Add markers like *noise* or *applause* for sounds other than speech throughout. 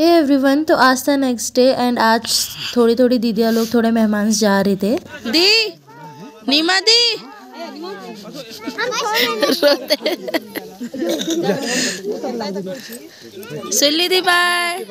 Hey everyone तो आज था नेक्स्ट डे एंड आज थोड़ी थोड़ी दीदियाँ लोग थोड़े मेहमान जा रहे थे। दी? नीमा दी? रोते दी बाय।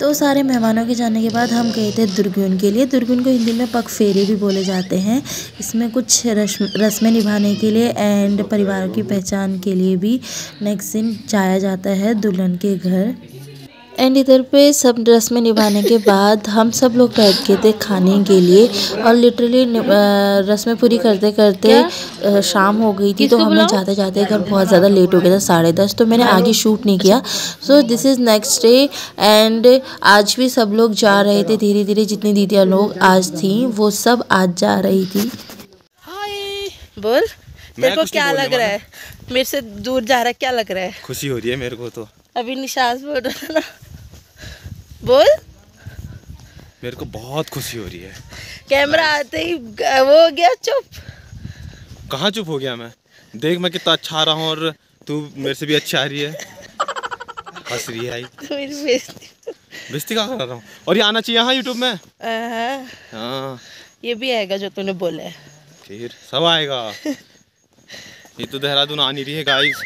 तो सारे मेहमानों के जाने के बाद हम गए थे दुर्गुन के लिए। दुर्गुन को हिंदी में पग फेरे भी बोले जाते हैं। इसमें कुछ रस्में निभाने के लिए एंड परिवार की पहचान के लिए भी नेक्स्ट दिन जाया जाता है दुल्हन के घर। एंड इधर पे सब रस्में निभाने के बाद हम सब लोग बैठ गए थे खाने के लिए और लिटरली रस्में पूरी करते करते शाम हो गई थी तो हमें जाते जाते घर बहुत ज़्यादा लेट हो गया था साढ़े दस तो मैंने आगे शूट नहीं किया। So this is next day and आज भी सब लोग जा रहे थे धीरे धीरे जितनी दीदियाँ लोग आज थी वो सब आज जा रही थी। बोल। मेरे को क्या लग रहा है? मेरे से दूर जा रहा है क्या लग रहा है? खुशी हो रही है मेरे को तो। अभी निशास बोल रहा था ना। बोल। मेरे को बहुत खुशी हो रही है। कैमरा आते ही वो हो गया चुप। कहाँ चुप हो गया मैं? देख मैं कितना अच्छा आ रहा हूँ और तू मेरे से भी अच्छा आ रही है। हंस रही है आई *laughs* मेरी बेइज्जती। बेइज्जती कहाँ कर रहा हूँ? और ये आना चाहिए हाँ यूट्यूब में? हाँ, हाँ। ये भी आएगा जो तूने बोला है। फिर सब आएगा। *laughs* ये तो देहरादून आ नहीं रही है guys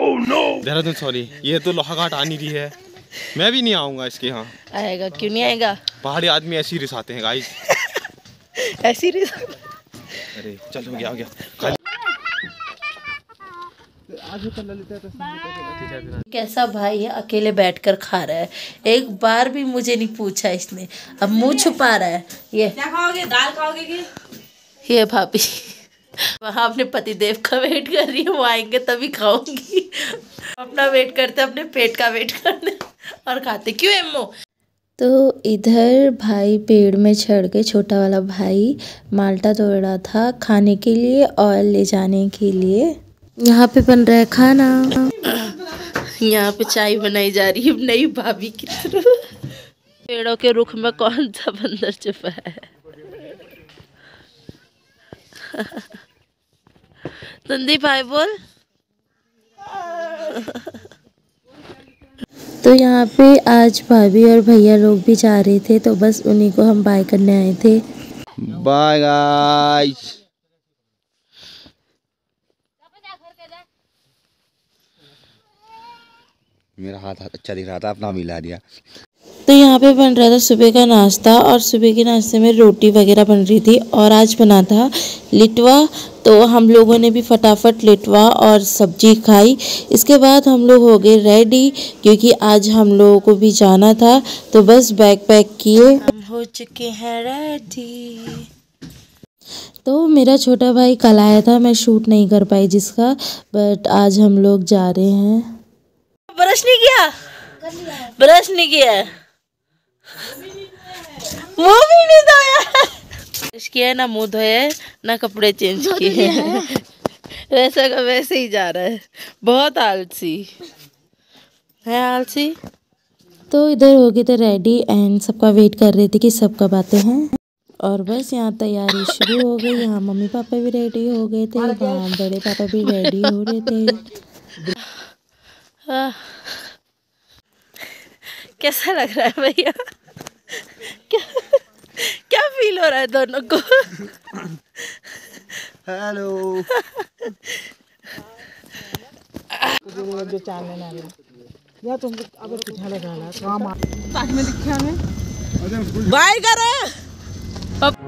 oh, no! Dehradun sorry ये तो लोहा घाट आ नहीं रही है। मैं भी नहीं आऊँगा इसके यहाँ। आएगा क्यों नहीं आएगा? पहाड़ी आदमी ऐसी रिसाते हैं गाइस *laughs* ऐसी रिस अरे चल हो गया गया। कैसा भाई है? अकेले बैठकर खा रहा है। एक बार भी मुझे नहीं पूछा इसने। अब मुँह छुपा रहा है। ये। क्या खाओगे? दाल खाओगे कि? ये भाभी। वहाँ अपने पतिदेव का वेट कर रही है वो आएँगे तभी खाऊँगी। अपना वेट करते अपने पेट का वेट करते और खाते। क्यों एमो तो इधर भाई पेड़ में चढ़ के छोटा वाला भाई। माल्टा तोड़ रहा था खाने के लिए और ले जाने के लिए। यहाँ पे बन रहा है खाना। यहाँ पे चाय बनाई जा रही है नई भाभी की तरह। पेड़ों के रुख में कौन सा बंदर छुपा है? संदीप भाई बोल। तो यहाँ पे आज भाभी और भैया लोग भी जा रहे थे तो बस उन्हीं को हम बाय करने आए थे। Bye guys. मेरा हाथ अच्छा दिख रहा था, अपना मिला दिया। तो यहाँ पे बन रहा था सुबह का नाश्ता और सुबह के नाश्ते में रोटी वगैरह बन रही थी और आज बना था लिटवा। तो हम लोगों ने भी फटाफट लिटवा और सब्ज़ी खाई। इसके बाद हम लोग हो गए रेडी क्योंकि आज हम लोगों को भी जाना था। तो बस बैग पैक किए। हम हो चुके हैं रेडी। तो मेरा छोटा भाई कल आया था मैं शूट नहीं कर पाई जिसका बट आज हम लोग जा रहे हैं। ब्रश नहीं किया? ब्रश नहीं किया? मुँह भी नहीं धोया ब्रश किया ना मुँह धोया ना कपड़े चेंज किए *laughs* वैसा का वैसे ही जा रहा है। बहुत आलसी। है आलसी? तो इधर हो गए थे रेडी एंड सबका वेट कर रहे थे कि सब कब आते हैं। और बस यहाँ तैयारी शुरू हो गई। यहाँ मम्मी पापा भी रेडी हो गए थे। वहाँ बड़े पापा भी रेडी हो रहे थे। *laughs* कैसा लग रहा है भैया? क्या क्या फील हो रहा है दोनों को? हेलो जो या तुम लगाना काम में दिखा हमें बाय कर।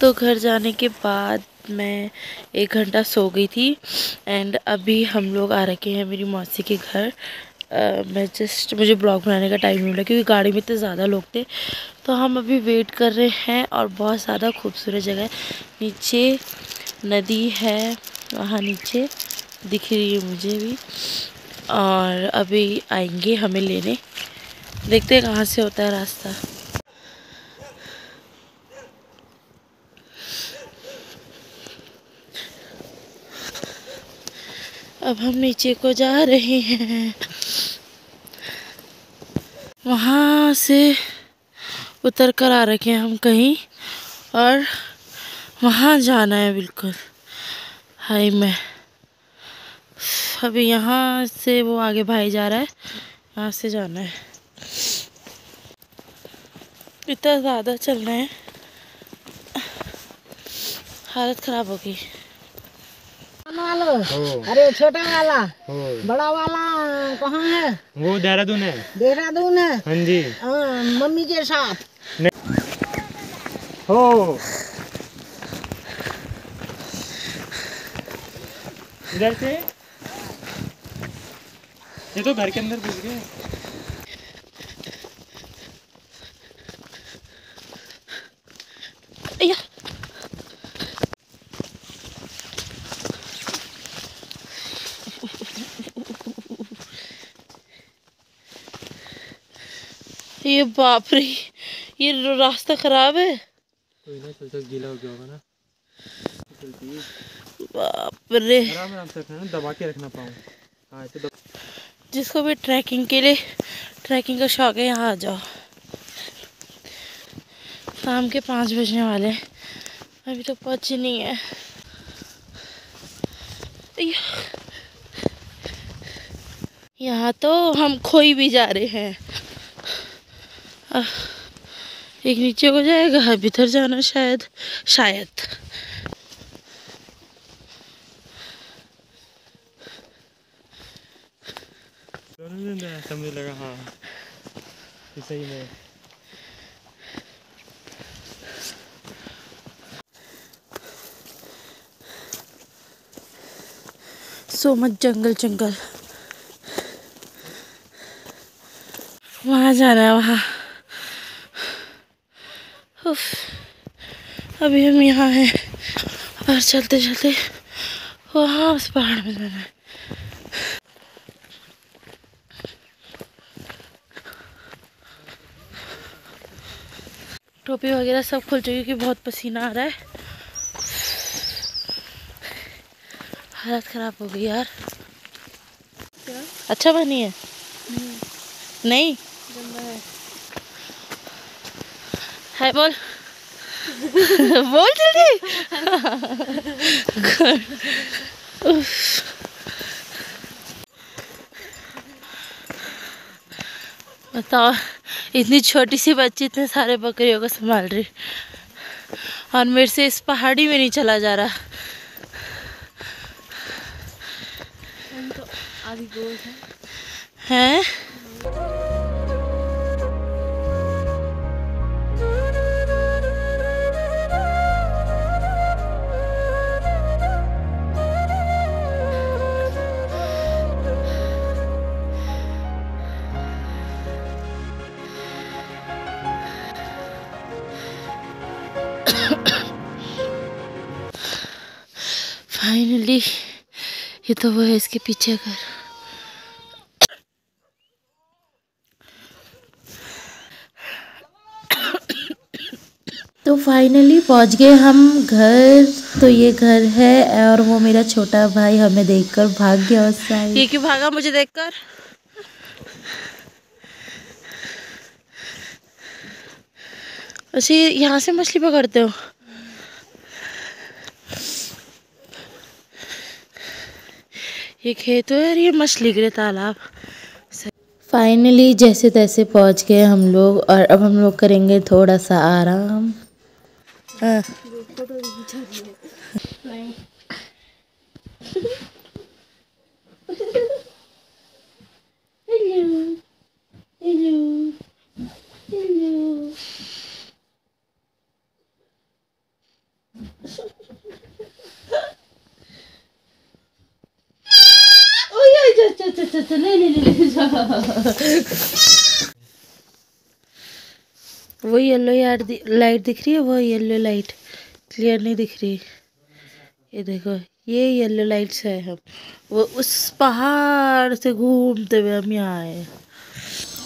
तो घर जाने के बाद मैं एक घंटा सो गई थी एंड अभी हम लोग आ रखे हैं मेरी मौसी के घर। मैं जस्ट मुझे ब्लॉग बनाने का टाइम नहीं मिला क्योंकि गाड़ी में इतने ज़्यादा लोग थे। तो हम अभी वेट कर रहे हैं और बहुत ज़्यादा खूबसूरत जगह है। नीचे नदी है, वहाँ नीचे दिख रही है मुझे भी। और अभी आएँगे हमें लेने। देखते हैं कहाँ से होता है रास्ता। अब हम नीचे को जा रहे हैं। वहाँ से उतर कर आ रखे हैं हम कहीं और वहाँ जाना है बिल्कुल। हाय मैं। अभी यहाँ से वो आगे भाई जा रहा है, यहाँ से जाना है। इतना ज़्यादा चलना है। हालत ख़राब हो गई। वाला अरे छोटा वाला बड़ा वाला कहाँ है? वो देहरादून है। देहरादून है? हाँ जी। मम्मी के साथ। हो। इधर से। ये तो घर के अंदर घुस गए। ये बाप रे। ये रास्ता खराब है। कोई ना चल चल गीला हो गया होगा ना। बाप रे। आराम आराम से रखना ना दबा के रखना पाऊँ हाँ ऐसे दबा जिसको भी ट्रैकिंग के लिए ट्रैकिंग का शौक है यहाँ आ जाओ। शाम के पाँच बजने वाले हैं। अभी तो पहुँचे नहीं है। यहाँ तो हम खोई भी जा रहे हैं। एक नीचे को जाएगा इधर जाना शायद शायद। हाँ सही में सो मच जंगल जंगल। वहाँ जाना है, वहाँ। अभी हम यहाँ हैं और चलते चलते वहाँ उस पहाड़ में जाना है टोपी वगैरह सब खुल चुकी क्योंकि बहुत पसीना आ रहा है हालत ख़राब हो गई यार क्या? अच्छा बनी है नहीं नहीं? है।, हाय बोल *laughs* बोल जल्दी। बताओ इतनी छोटी सी बच्ची इतने सारे बकरियों को संभाल रही। और मेरे से इस पहाड़ी में नहीं चला जा रहा। हैं? फाइनली ये तो वो है इसके पीछे घर। तो फाइनली पहुँच गए हम घर। तो ये घर है और वो मेरा छोटा भाई हमें देखकर भाग गया उस साइड ये क्यों भागा मुझे देखकर? अच्छा यहाँ से मछली पकड़ते हो? ये खेत है और ये मछली के तालाब फाइनली जैसे तैसे पहुँच गए हम लोग और अब हम लोग करेंगे थोड़ा सा आराम हाँ। *laughs* वो येलो यार दि, लाइट दिख रही है वो येलो लाइट क्लियर नहीं दिख रही। ये देखो ये येलो लाइट्स है हम। वो उस पहाड़ से घूमते हुए हम यहाँ आए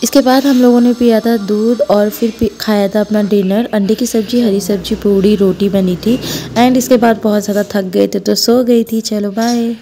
इसके बाद हम लोगों ने पिया था दूध और फिर खाया था अपना डिनर अंडे की सब्ज़ी हरी सब्ज़ी पूड़ी रोटी बनी थी। एंड इसके बाद बहुत ज़्यादा थक गए थे तो सो गई थी। चलो बाय